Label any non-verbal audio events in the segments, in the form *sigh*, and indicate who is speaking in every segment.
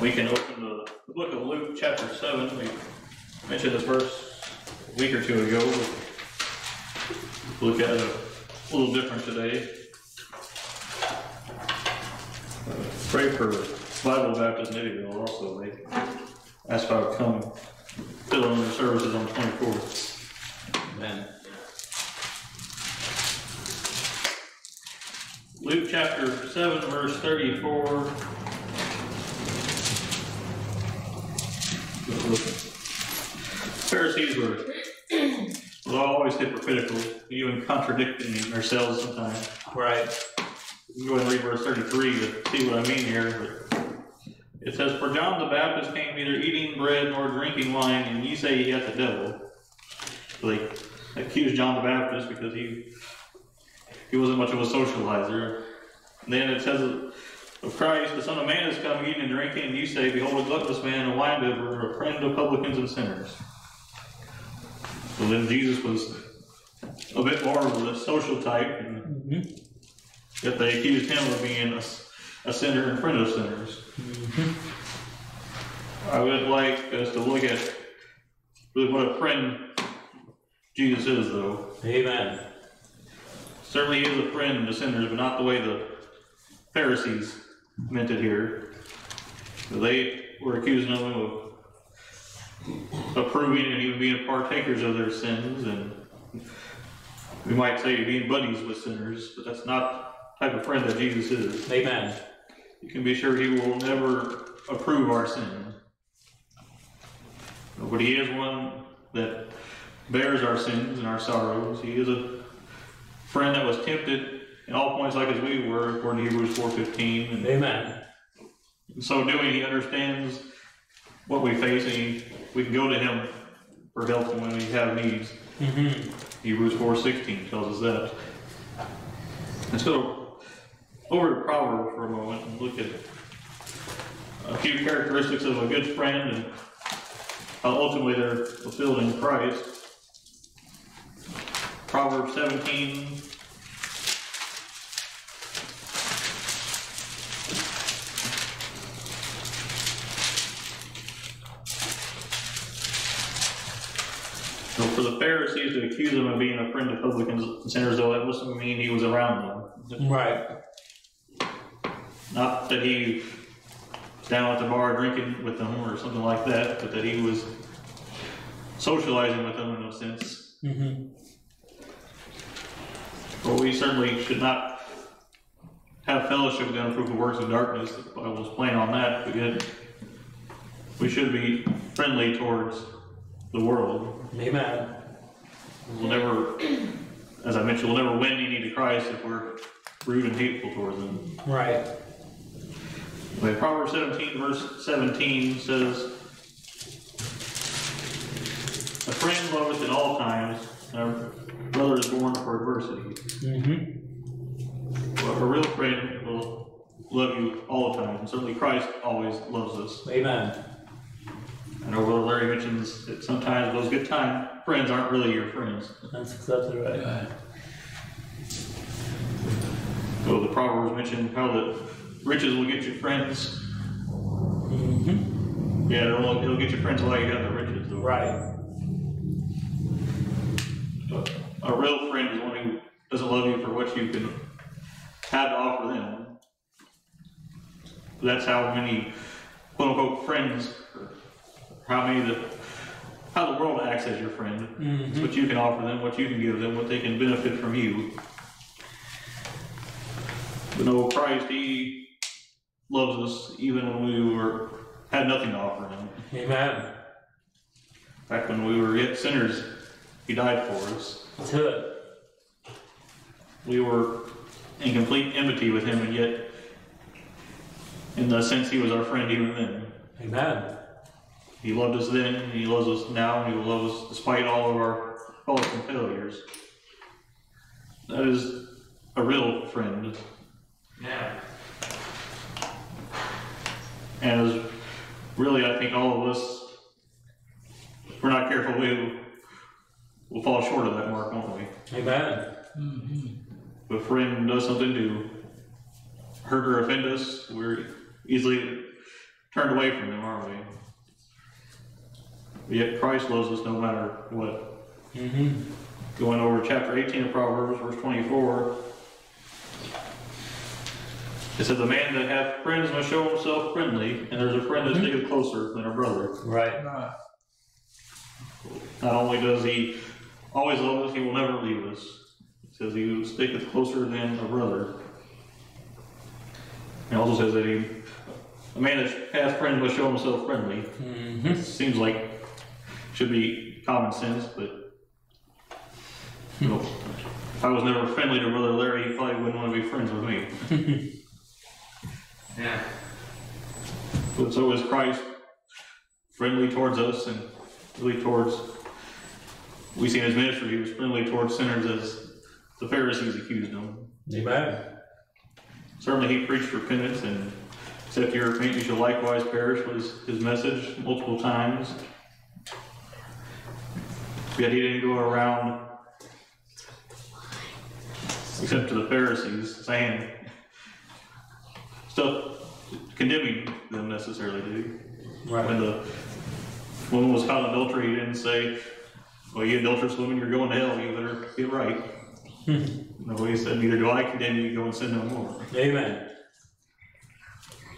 Speaker 1: We can open the book of Luke, chapter seven. We mentioned the verse a week or two ago. We'll Look at it a little different today. Pray for Bible Baptist Nittanyville also. They asked if I would come fill in their services on the twenty-fourth.
Speaker 2: Amen.
Speaker 1: Luke chapter seven, verse thirty-four. Pharisees were, were always hypocritical, even contradicting themselves sometimes.
Speaker 2: Right.
Speaker 1: Go ahead and read verse thirty-three to see what I mean here. but It says, For John the Baptist came neither eating bread nor drinking wine, and ye say he hath the devil. So they accused John the Baptist because he he wasn't much of a socializer. And then it says of Christ, the Son of Man is come eating and drinking, and you say, Behold, a gluttonous man, a wine bibber, a friend of publicans and sinners. So then Jesus was a bit more of a social type, and mm-hmm. yet they accused him of being a, a sinner and friend of sinners. Mm-hmm. I would like us to look at really what a friend Jesus is, though.
Speaker 2: Amen.
Speaker 1: Certainly he is a friend to sinners, but not the way the Pharisees meant it here. They were accusing him of approving and even being partakers of their sins, and we might say being buddies with sinners, but that's not the type of friend that Jesus is.
Speaker 2: Amen.
Speaker 1: You can be sure he will never approve our sin. But he is one that bears our sins and our sorrows. He is a friend that was tempted in all points like as we were, according to Hebrews 4.15. And
Speaker 2: Amen.
Speaker 1: in so doing, he understands what we face, and he, we can go to him for help when we have needs.
Speaker 2: Mm-hmm.
Speaker 1: Hebrews 4.16 tells us that. Let's go over to Proverbs for a moment and look at a few characteristics of a good friend and how ultimately they're fulfilled in Christ. Proverbs 17. So for the Pharisees to accuse him of being a friend of publicans and sinners, though, that doesn't mean he was around them.
Speaker 2: Right.
Speaker 1: Not that he was down at the bar drinking with them or something like that, but that he was socializing with them in a sense.
Speaker 2: Mm-hmm.
Speaker 1: But we certainly should not have fellowship with the unfruitful works of darkness. The Bible is plain on that. But yet, we should be friendly towards the world.
Speaker 2: Amen.
Speaker 1: We'll never, as I mentioned, we'll never win any to Christ if we're rude and hateful towards them.
Speaker 2: Right.
Speaker 1: Okay, Proverbs 17, verse 17 says, A friend loveth at all times, and a brother is born for adversity.
Speaker 2: Mm-hmm.
Speaker 1: Well, a real friend will love you all the time, and certainly Christ always loves us.
Speaker 2: Amen.
Speaker 1: I know Brother Larry mentions that sometimes those good time friends aren't really your friends.
Speaker 2: That's exactly right.
Speaker 1: So the Proverbs mention how that riches will get you friends.
Speaker 2: Mm-hmm.
Speaker 1: Yeah, it'll, it'll get you friends while you got the riches. Though.
Speaker 2: Right.
Speaker 1: But a real friend is one who doesn't love you for what you can have to offer them. That's how many quote unquote friends, or how many the how the world acts as your friend. It's
Speaker 2: Mm-hmm.
Speaker 1: what you can offer them, what you can give them, what they can benefit from you. But no, Christ, He loves us even when we were had nothing to offer Him.
Speaker 2: Amen.
Speaker 1: Back when we were yet sinners, He died for us.
Speaker 2: That's it.
Speaker 1: we were in complete enmity with him, and yet, in the sense, he was our friend even then.
Speaker 2: Amen.
Speaker 1: He loved us then, and he loves us now, and he will love us despite all of our faults and failures. That is a real friend.
Speaker 2: Yeah.
Speaker 1: And as really, I think all of us, if we're not careful, we will fall short of that mark, won't we?
Speaker 2: Amen.
Speaker 1: If a friend does something to hurt or offend us, we're easily turned away from them, aren't we? Yet Christ loves us no matter what.
Speaker 2: Mm-hmm.
Speaker 1: Going over chapter 18 of Proverbs, verse 24. It says, The man that hath friends must show himself friendly, and there's a friend that sticketh closer than a brother.
Speaker 2: Right.
Speaker 1: Not only does he always love us, he will never leave us. It says he sticketh closer than a brother. It also says that he, a man that hath friends must show himself friendly.
Speaker 2: Mm-hmm.
Speaker 1: Seems like should be common sense, but you know, if I was never friendly to Brother Larry, he probably wouldn't want to be friends with me. *laughs*
Speaker 2: Yeah.
Speaker 1: But so is Christ friendly towards us and really towards, we see in his ministry, he was friendly towards sinners as the Pharisees accused him.
Speaker 2: Amen.
Speaker 1: Certainly he preached repentance and except you repent, you shall likewise perish was his message multiple times. Yet he didn't go around, except to the Pharisees, saying stuff, condemning them necessarily, did he?
Speaker 2: Right.
Speaker 1: When the woman was caught in adultery, he didn't say, well, you adulterous woman, you're going to hell, you better get right. Hmm. No, he said, neither do I condemn you, go and sin no more.
Speaker 2: Amen.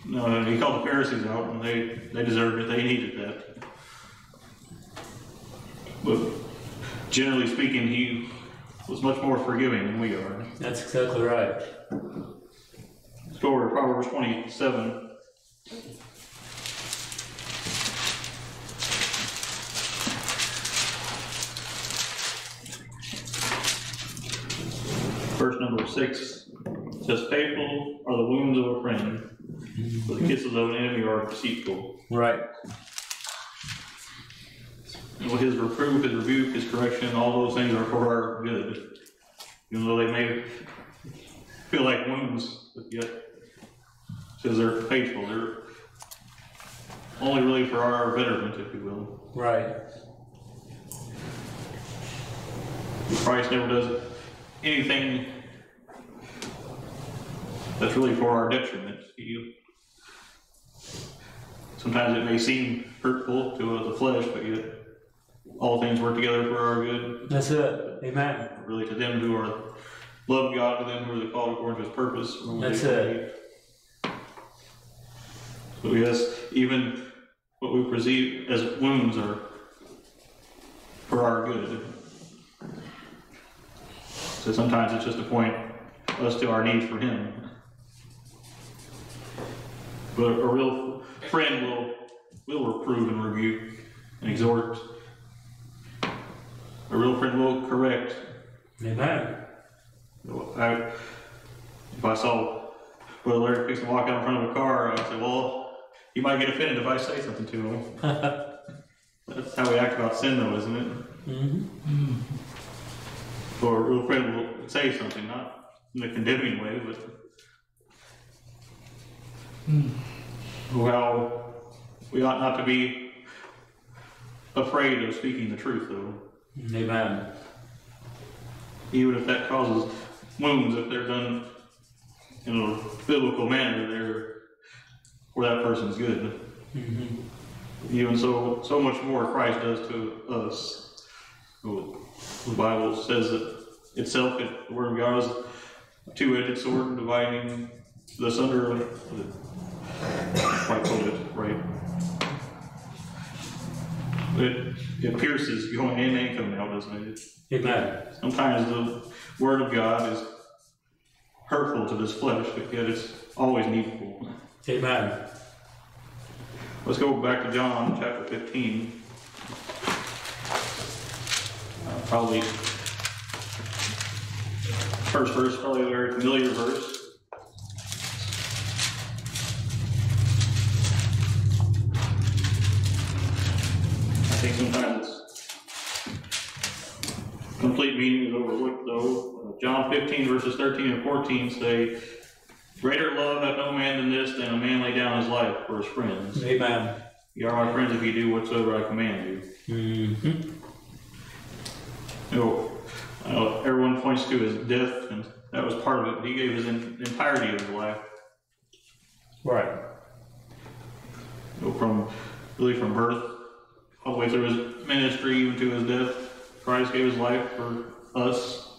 Speaker 1: No, he called the Pharisees out, and they, they deserved it, they needed that. But generally speaking, he was much more forgiving than we are.
Speaker 2: That's exactly right.
Speaker 1: Let's go over to Proverbs twenty-seven. Verse number six says, Faithful are the wounds of a friend, but the kisses of an enemy are deceitful.
Speaker 2: Right.
Speaker 1: And with his reproof, his rebuke, his correction, all those things are for our good. Even though they may feel like wounds, but yet, says they're faithful, they're only really for our betterment, if you will.
Speaker 2: Right.
Speaker 1: Christ never does anything that's really for our detriment. He, sometimes it may seem hurtful to uh, the flesh, but yet all things work together for our good.
Speaker 2: That's it. Amen.
Speaker 1: really to them who are love God, to them who are called according to His purpose.
Speaker 2: That's it.
Speaker 1: So yes, even what we perceive as wounds are for our good. So sometimes it's just to point us to our need for Him. But a real friend will will reprove and rebuke and exhort. A real friend will correct
Speaker 2: Amen.
Speaker 1: I, if I saw Brother Larry to walk out in front of a car, I'd say, well, he might get offended if I say something to him. *laughs* That's how we act about sin, though, isn't it?
Speaker 2: Mm-hmm.
Speaker 1: Or a real friend will say something, not in a condemning way, but how we ought not to be afraid of speaking the truth, though.
Speaker 2: Amen.
Speaker 1: even if that causes wounds, if they're done in a biblical manner, they're for that person's good.
Speaker 2: Mm-hmm.
Speaker 1: Even so, so much more Christ does to us. The Bible says that itself, it, the Word of God is a two-edged sword dividing the sunder of the, *coughs* if I it right. It, it pierces going in and coming out, doesn't it?
Speaker 2: Amen.
Speaker 1: Sometimes the word of God is hurtful to this flesh, but yet it's always needful.
Speaker 2: Amen.
Speaker 1: Let's go back to John chapter 15. Uh, probably first verse, probably a very familiar verse. I think sometimes its complete meaning is overlooked though. Uh, John 15 verses 13 and 14 say, Greater love hath no man than this, than a man lay down his life for his friends.
Speaker 2: Amen.
Speaker 1: You are my friends if you do whatsoever I command you.
Speaker 2: Mm-hmm.
Speaker 1: You know, I know everyone points to his death, and that was part of it, but he gave his en- entirety of his life.
Speaker 2: Right.
Speaker 1: from, really from birth, all the way through his ministry, even to his death. Christ gave his life for us.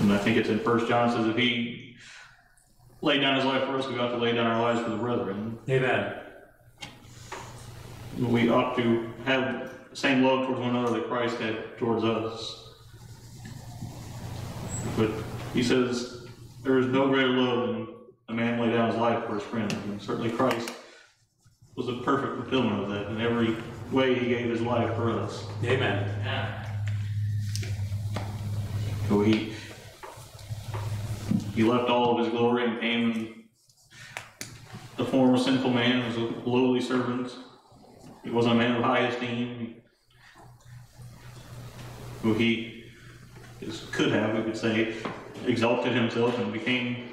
Speaker 1: And I think it's in First John says if he laid down his life for us, we ought to lay down our lives for the brethren.
Speaker 2: Amen.
Speaker 1: We ought to have the same love towards one another that Christ had towards us. But he says there is no greater love than a man lay down his life for his friends. And certainly Christ was a perfect fulfillment of that. In every way he gave his life for us.
Speaker 2: Amen.
Speaker 1: So he he left all of his glory and came in the form of sinful man as a lowly servant. He wasn't a man of high esteem. Who he is, could have, we could say, exalted himself and became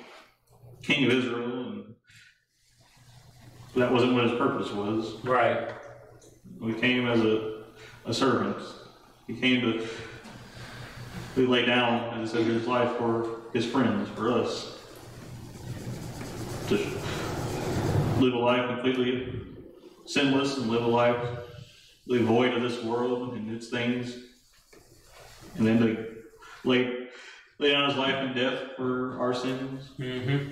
Speaker 1: king of Israel, and that wasn't what his purpose was.
Speaker 2: Right.
Speaker 1: We came as a, a servant. He came to, to lay down, as I said, his life for his friends, for us. To live a life completely sinless and live a life void of this world and its things. And then to lay, lay down his life and death for our sins.
Speaker 2: Mm-hmm.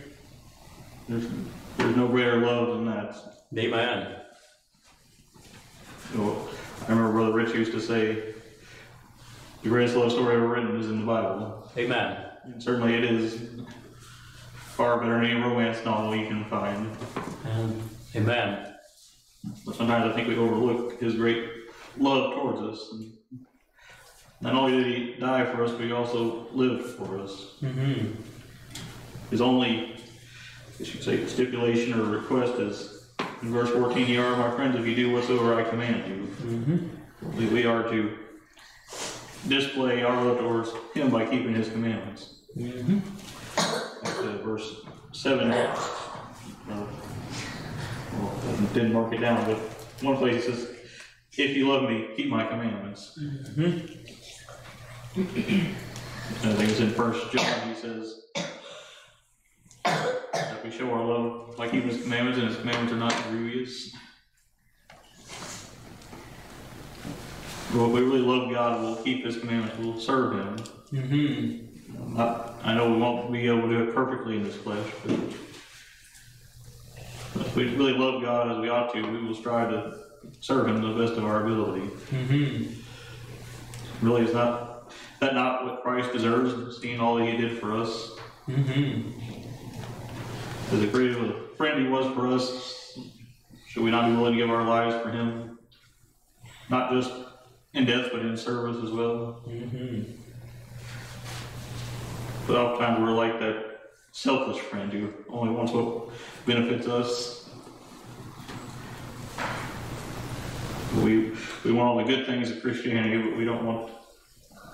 Speaker 1: There's, there's no greater love than that.
Speaker 2: Amen.
Speaker 1: You know, I remember Brother Rich used to say, the greatest love story ever written is in the Bible.
Speaker 2: Amen.
Speaker 1: And certainly it is far better than any romance novel you can find.
Speaker 2: And amen.
Speaker 1: But sometimes I think we overlook his great love towards us. And not only did he die for us, but he also lived for us.
Speaker 2: Mm-hmm.
Speaker 1: His only, I you'd say, stipulation or request is in verse 14, you are my friends if you do whatsoever I command you.
Speaker 2: Mm-hmm.
Speaker 1: We are to display our love towards him by keeping his commandments.
Speaker 2: Mm-hmm.
Speaker 1: That's uh, verse seven. uh, well, didn't mark it down, but one place it says, if you love me, keep my commandments.
Speaker 2: Mm-hmm.
Speaker 1: I think it's in first John, he says, that we show our love by keeping his commandments, and his commandments are not grievous. Well, if we really love God, we'll keep his commandments, we'll serve him.
Speaker 2: Mm-hmm.
Speaker 1: I, I know we won't be able to do it perfectly in this flesh, but if we really love God as we ought to, we will strive to serve Him to the best of our ability.
Speaker 2: Mm-hmm.
Speaker 1: Really, is not that not what Christ deserves, seeing all that He did for us?
Speaker 2: Mm-hmm.
Speaker 1: As great of a friend He was for us, should we not be willing to give our lives for Him? Not just in death, but in service as well.
Speaker 2: Mm-hmm.
Speaker 1: But oftentimes we're like that selfish friend who only wants what benefits us. We we want all the good things of Christianity, but we don't want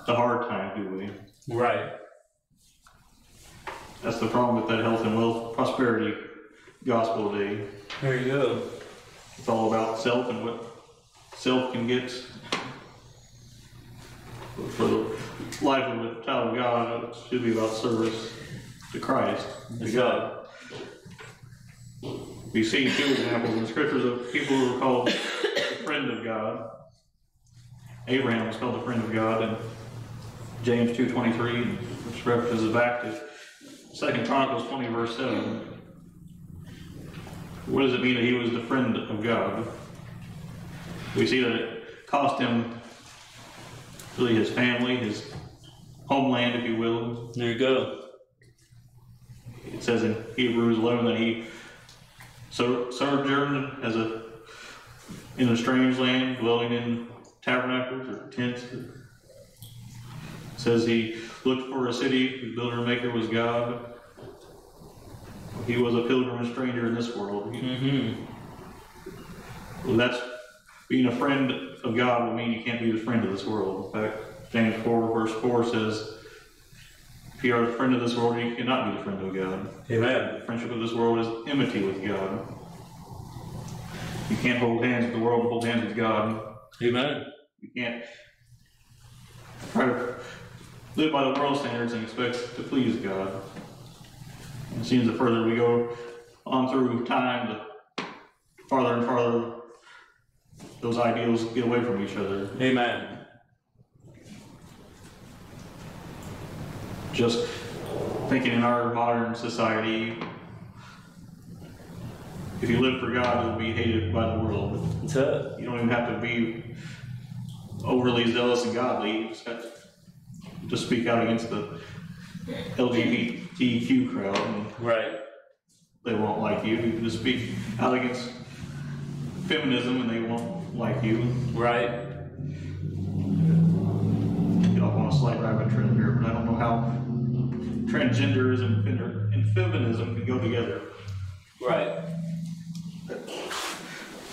Speaker 1: the hard time, do we?
Speaker 2: Right.
Speaker 1: That's the problem with that health and wealth prosperity gospel today.
Speaker 2: There you go.
Speaker 1: It's all about self and what self can get. For the life of a child of God, it should be about service to Christ, to God. We see two examples in the scriptures of people who were called the friend of God. Abraham was called the friend of God in James 2.23, which references back to Second Chronicles 20, verse 7. What does it mean that he was the friend of God? We see that it cost him really his family, his homeland, if you will.
Speaker 2: There you go.
Speaker 1: It says in Hebrews 11 that he so sojourned as a in a strange land, dwelling in tabernacles or tents. It says he looked for a city whose builder and maker was God. He was a pilgrim and stranger in this world.
Speaker 2: Mm-hmm.
Speaker 1: Well, that's being a friend of God will mean you can't be the friend of this world. In fact, James 4, verse 4 says, If you are a friend of this world, you cannot be the friend of God.
Speaker 2: Amen.
Speaker 1: Friendship of this world is enmity with God. You can't hold hands with the world and hold hands with God.
Speaker 2: Amen.
Speaker 1: You can't try to live by the world standards and expect to please God. It seems the further we go on through time, the farther and farther those ideals get away from each other.
Speaker 2: Amen.
Speaker 1: Just thinking in our modern society, if you live for God, you'll be hated by the world.
Speaker 2: That's it.
Speaker 1: You don't even have to be overly zealous and godly. You just have to speak out against the LGBTQ crowd,
Speaker 2: Right.
Speaker 1: they won't like you. You can just speak out against feminism, and they won't like you.
Speaker 2: Right.
Speaker 1: Off on a slight rabbit trail here, but I don't know how transgenderism and feminism can go together.
Speaker 2: Right.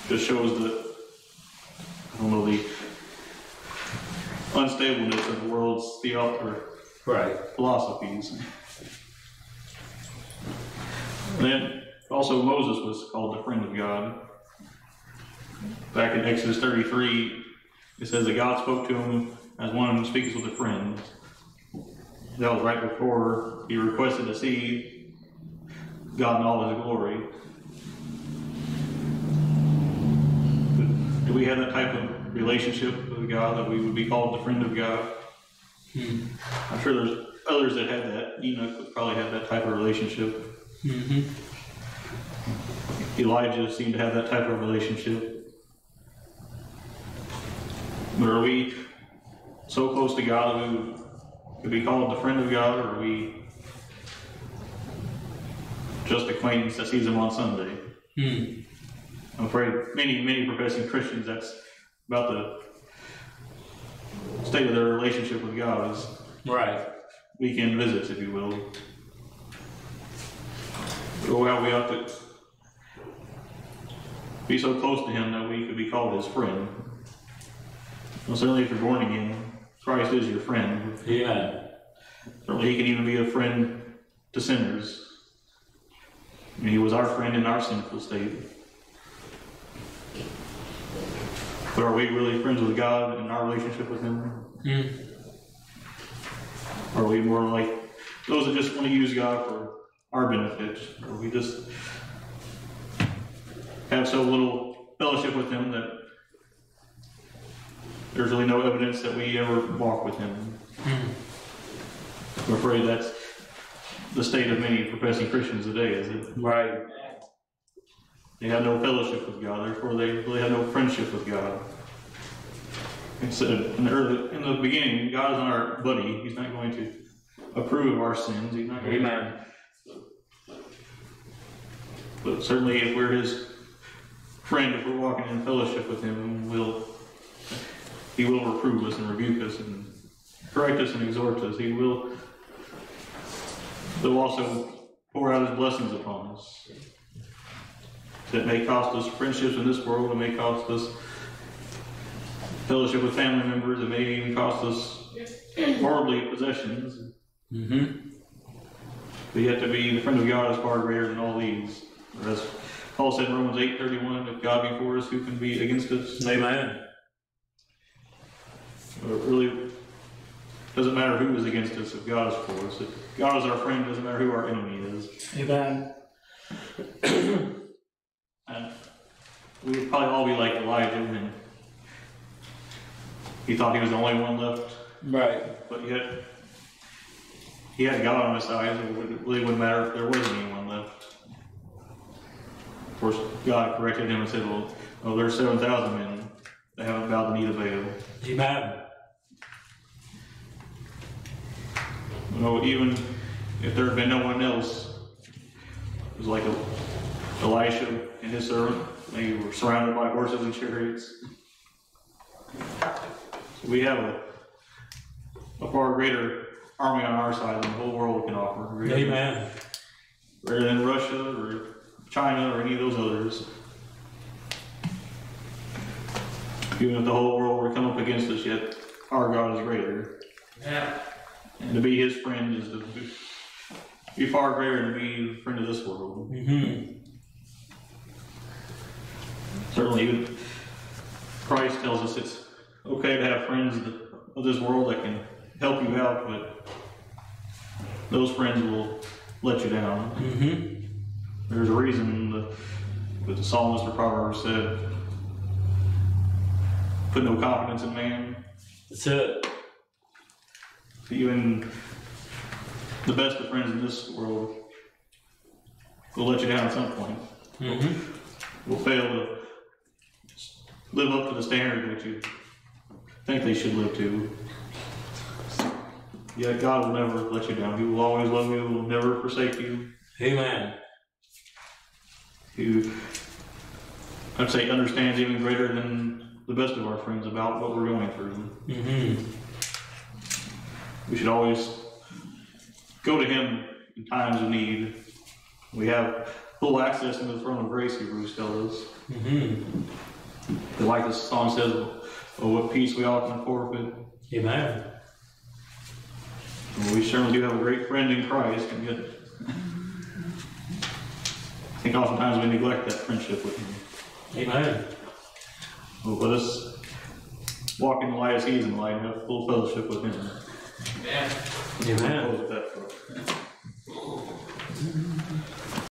Speaker 1: Just shows that I don't know the unstableness of the world's theo- or
Speaker 2: Right.
Speaker 1: philosophies. Then also Moses was called the friend of God. Back in Exodus 33, it says that God spoke to him as one who speaks with a friend. That was right before he requested to see God in all his glory. Do we have that type of relationship with God that we would be called the friend of God? I'm sure there's others that have that. Enoch would probably have that type of relationship.
Speaker 2: Mm-hmm.
Speaker 1: Elijah seemed to have that type of relationship. But are we so close to God that we could be called the friend of God, or are we just acquaintance that sees him on Sunday?
Speaker 2: Hmm.
Speaker 1: I'm afraid many, many professing Christians, that's about the state of their relationship with God is
Speaker 2: Right.
Speaker 1: weekend visits, if you will. Or how we ought to be so close to Him that we could be called His friend. Well, certainly, if you're born again, Christ is your friend.
Speaker 2: Amen.
Speaker 1: Certainly, He can even be a friend to sinners. I mean, He was our friend in our sinful state. But are we really friends with God in our relationship with Him?
Speaker 2: Hmm.
Speaker 1: Are we more like those that just want to use God for our benefit? Or we just have so little fellowship with Him that there's really no evidence that we ever walk with Him? Hmm. I'm afraid that's the state of many professing Christians today, is that
Speaker 2: Right.
Speaker 1: they have no fellowship with God, therefore they really have no friendship with God. Instead, in the early, in the beginning, God is not our buddy. He's not going to approve of our sins. He's not going to
Speaker 2: Amen.
Speaker 1: But certainly, if we're His friend, if we're walking in fellowship with Him, we'll, He will reprove us and rebuke us and correct us and exhort us. He will. He'll also pour out His blessings upon us. That may cost us friendships in this world. It may cost us fellowship with family members. It may even cost us horribly possessions.
Speaker 2: Mm-hmm.
Speaker 1: But yet to be the friend of God is far greater than all these. As Paul said in Romans eight thirty one, if God be for us, who can be against us?
Speaker 2: Amen.
Speaker 1: It really doesn't matter who is against us if God is for us. If God is our friend, it doesn't matter who our enemy is.
Speaker 2: Amen. *clears throat*
Speaker 1: And we would probably all be like Elijah when he thought he was the only one left,
Speaker 2: Right.
Speaker 1: but yet he had God on his side, so it really wouldn't matter if there wasn't anyone left. Of course, God corrected him and said, well, oh, there's seven thousand men that haven't bowed the knee to Baal.
Speaker 2: Amen.
Speaker 1: You know, even if there had been no one else, it was like Elisha and his servant, they were surrounded by horses and chariots. So we have a, a far greater army on our side than the whole world can offer. Greater-
Speaker 2: Amen.
Speaker 1: Greater than Russia or China or any of those others. Even if the whole world were to come up against us, yet our God is greater.
Speaker 2: Yeah.
Speaker 1: And to be his friend is to be- far greater than to be a friend of this world.
Speaker 2: Mm-hmm.
Speaker 1: Certainly, even Christ tells us it's okay to have friends of this world that can help you out, but those friends will let you down.
Speaker 2: Mm-hmm.
Speaker 1: There's a reason that, But the psalmist or Proverbs said, put no confidence in man.
Speaker 2: That's it.
Speaker 1: Even the best of friends in this world will let you down at some point.
Speaker 2: Mm-hmm.
Speaker 1: Will fail to live up to the standard which you think they should live to. Yet God will never let you down. He will always love you. He will never forsake you.
Speaker 2: Amen.
Speaker 1: Who, I'd say, understands even greater than the best of our friends about what we're going through.
Speaker 2: Mm-hmm.
Speaker 1: We should always go to Him in times of need. We have full access into the throne of grace, Hebrews tells us.
Speaker 2: Mm-hmm.
Speaker 1: Like the song says, oh, what peace we all can forfeit.
Speaker 2: Amen.
Speaker 1: Well, we certainly do have a great friend in Christ, and yet I think oftentimes we neglect that friendship with Him.
Speaker 2: Amen.
Speaker 1: But let us walk in the light as He is in the light and have full fellowship with Him.
Speaker 2: Amen.
Speaker 1: Close with that, folks.